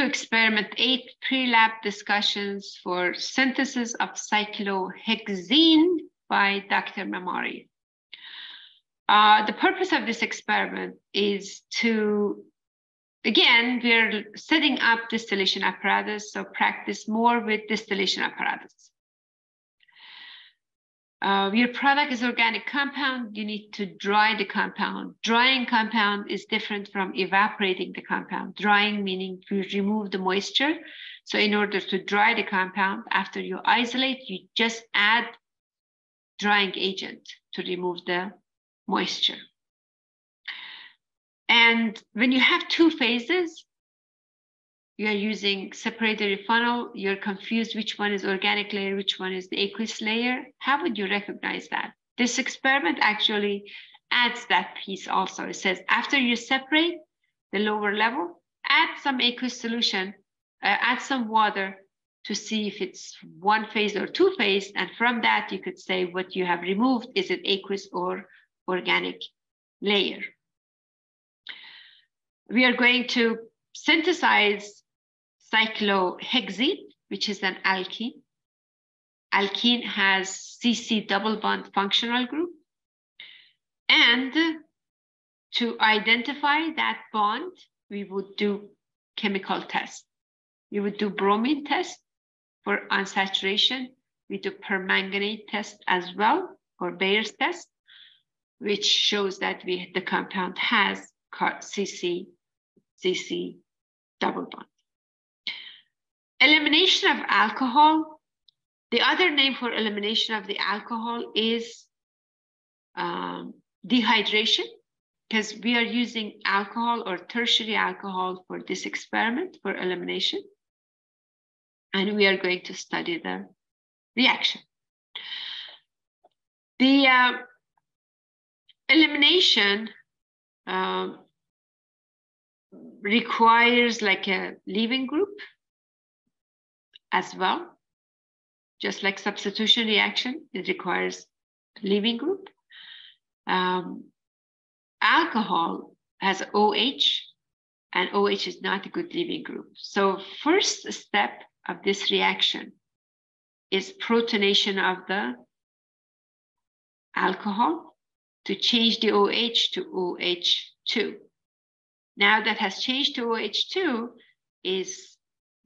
to experiment eight pre-lab discussions for synthesis of cyclohexene by Dr. Memari. Uh, the purpose of this experiment is to, again, we're setting up distillation apparatus, so practice more with distillation apparatus. Uh, your product is organic compound, you need to dry the compound. Drying compound is different from evaporating the compound. Drying meaning you remove the moisture. So in order to dry the compound, after you isolate, you just add drying agent to remove the moisture. And when you have two phases, you are using separatory funnel, you're confused which one is organic layer, which one is the aqueous layer. How would you recognize that? This experiment actually adds that piece also. It says after you separate the lower level, add some aqueous solution, uh, add some water to see if it's one phase or two phase. And from that, you could say what you have removed, is it aqueous or organic layer? We are going to synthesize cyclohexene, which is an alkene. Alkene has CC double bond functional group. And to identify that bond, we would do chemical test. We would do bromine test for unsaturation. We do permanganate test as well, or Baeyer's test, which shows that we, the compound has CC, CC double bond. Elimination of alcohol. The other name for elimination of the alcohol is um, dehydration, because we are using alcohol or tertiary alcohol for this experiment for elimination. And we are going to study the reaction. The uh, elimination uh, requires like a leaving group as well. Just like substitution reaction, it requires leaving group. Um, alcohol has OH, and OH is not a good leaving group. So first step of this reaction is protonation of the alcohol to change the OH to OH2. Now that has changed to OH2 is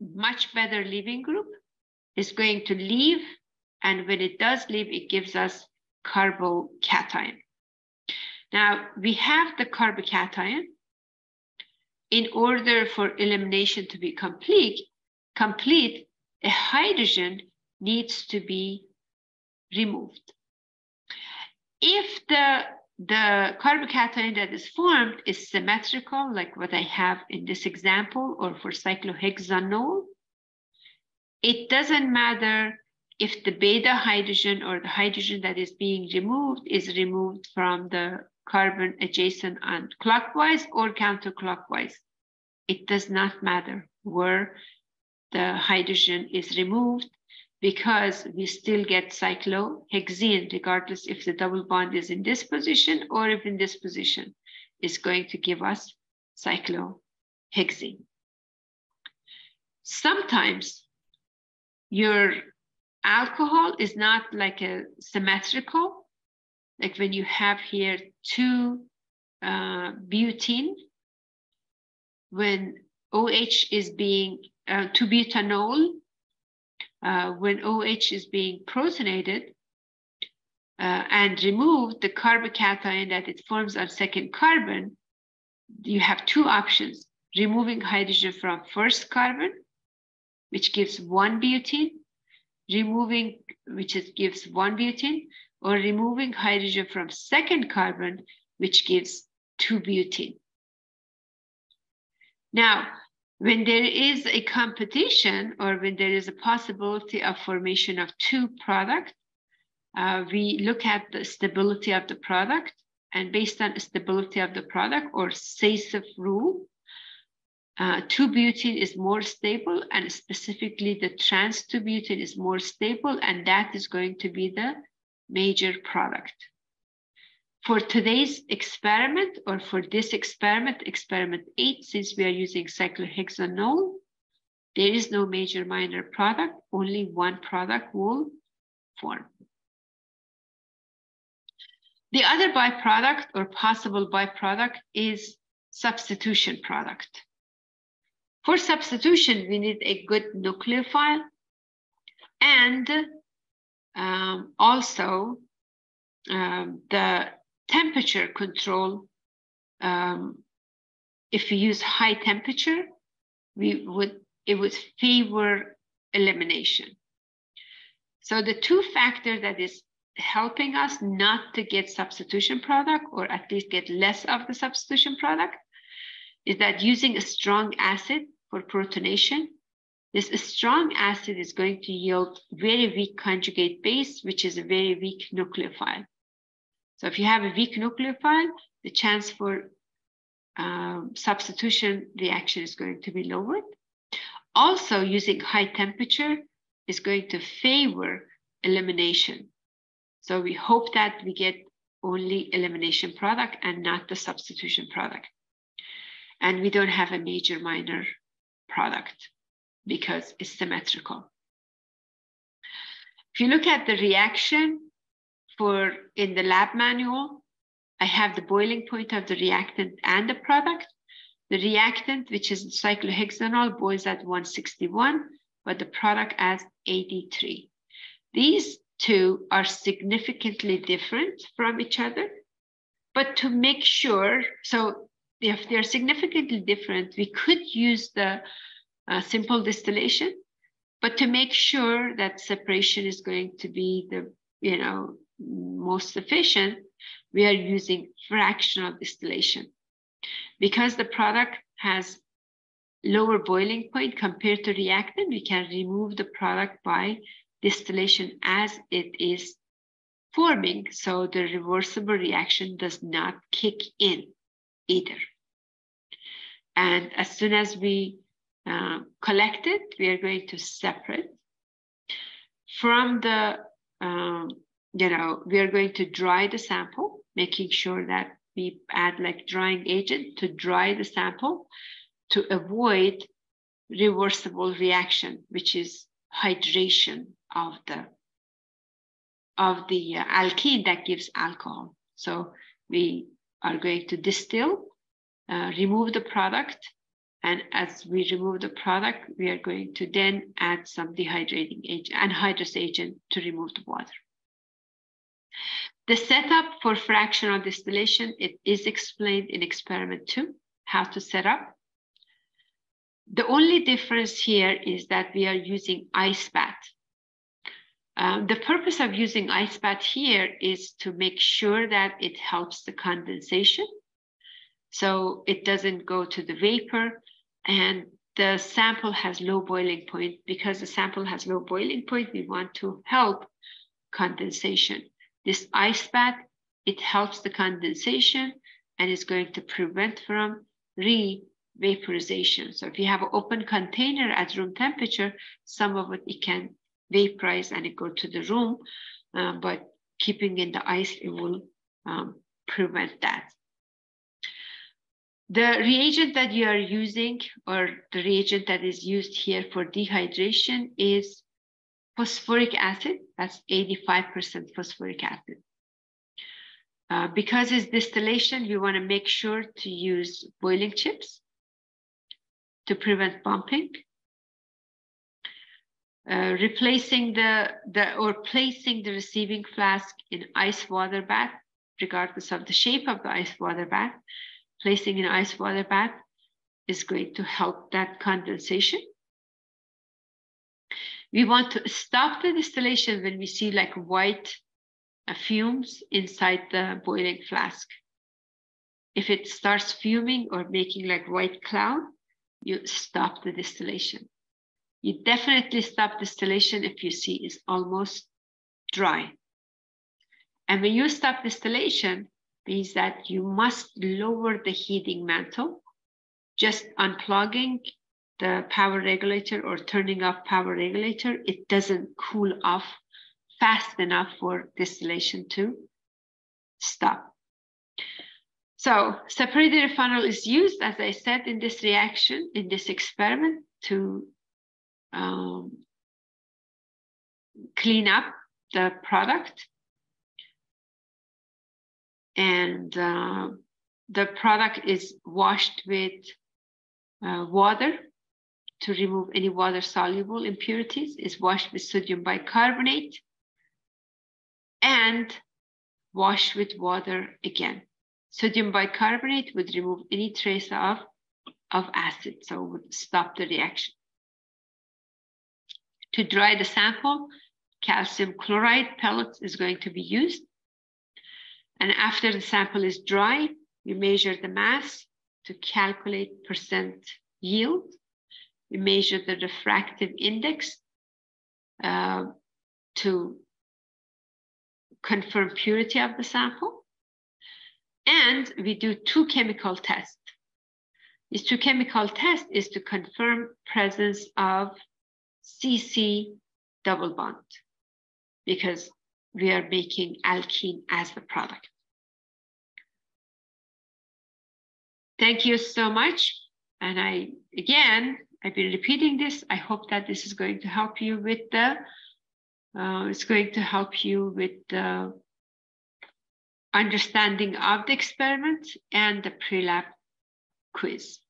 much better leaving group is going to leave. And when it does leave, it gives us carbocation. Now we have the carbocation. In order for elimination to be complete, complete, a hydrogen needs to be removed. If the the carbocation that is formed is symmetrical, like what I have in this example, or for cyclohexanol. It doesn't matter if the beta hydrogen or the hydrogen that is being removed is removed from the carbon adjacent and clockwise or counterclockwise. It does not matter where the hydrogen is removed because we still get cyclohexene, regardless if the double bond is in this position or if in this position, is going to give us cyclohexene. Sometimes your alcohol is not like a symmetrical, like when you have here two uh, butene, when OH is being, uh, two butanol uh, when OH is being protonated uh, and removed, the carbocation that it forms on second carbon, you have two options, removing hydrogen from first carbon, which gives one butene, removing, which is, gives one butene, or removing hydrogen from second carbon, which gives two butene. Now, when there is a competition or when there is a possibility of formation of two products, uh, we look at the stability of the product and based on stability of the product or Saytzeff rule, uh, 2-butene is more stable and specifically the trans 2-butene is more stable and that is going to be the major product. For today's experiment, or for this experiment, experiment eight, since we are using cyclohexanol, there is no major minor product, only one product will form. The other byproduct or possible byproduct is substitution product. For substitution, we need a good nucleophile and um, also um, the temperature control. Um, if we use high temperature, we would it would favor elimination. So the two factor that is helping us not to get substitution product or at least get less of the substitution product is that using a strong acid for protonation, this strong acid is going to yield very weak conjugate base, which is a very weak nucleophile. So if you have a weak nucleophile, the chance for um, substitution reaction is going to be lowered. Also, using high temperature is going to favor elimination. So we hope that we get only elimination product and not the substitution product. And we don't have a major minor product because it's symmetrical. If you look at the reaction for in the lab manual, I have the boiling point of the reactant and the product. The reactant, which is cyclohexanol, boils at 161, but the product at 83. These two are significantly different from each other. But to make sure, so if they're significantly different, we could use the uh, simple distillation, but to make sure that separation is going to be the, you know, most efficient, we are using fractional distillation. Because the product has lower boiling point compared to reactant, we can remove the product by distillation as it is forming, so the reversible reaction does not kick in either. And as soon as we uh, collect it, we are going to separate from the, um, you know, we are going to dry the sample, making sure that we add like drying agent to dry the sample to avoid reversible reaction, which is hydration of the of the uh, alkene that gives alcohol. So we are going to distill, uh, remove the product, and as we remove the product, we are going to then add some dehydrating agent, anhydrous agent to remove the water. The setup for fractional distillation, it is explained in experiment two, how to set up. The only difference here is that we are using ice bath. Um, the purpose of using ice bath here is to make sure that it helps the condensation. So it doesn't go to the vapor and the sample has low boiling point. Because the sample has low boiling point, we want to help condensation. This ice bath, it helps the condensation and is going to prevent from re-vaporization. So if you have an open container at room temperature, some of it, it can vaporize and it go to the room, uh, but keeping in the ice, it will um, prevent that. The reagent that you are using or the reagent that is used here for dehydration is phosphoric acid. That's 85% phosphoric acid. Uh, because it's distillation, you want to make sure to use boiling chips to prevent bumping uh, replacing the, the or placing the receiving flask in ice water bath, regardless of the shape of the ice water bath, placing in ice water bath is going to help that condensation. We want to stop the distillation when we see like white uh, fumes inside the boiling flask. If it starts fuming or making like white cloud, you stop the distillation. You definitely stop distillation if you see it's almost dry. And when you stop distillation, means that you must lower the heating mantle. Just unplugging the power regulator or turning off power regulator, it doesn't cool off fast enough for distillation to stop. So separatory funnel is used, as I said, in this reaction, in this experiment to um, clean up the product. And uh, the product is washed with uh, water to remove any water soluble impurities, is washed with sodium bicarbonate and washed with water again. Sodium bicarbonate would remove any trace of, of acid, so would stop the reaction. To dry the sample, calcium chloride pellets is going to be used. And after the sample is dry, we measure the mass to calculate percent yield. You measure the refractive index uh, to confirm purity of the sample. And we do two chemical tests. These two chemical tests is to confirm presence of CC double bond because we are making alkene as the product. Thank you so much. And I, again, I've been repeating this. I hope that this is going to help you with the, uh, it's going to help you with the understanding of the experiment and the pre-lab quiz.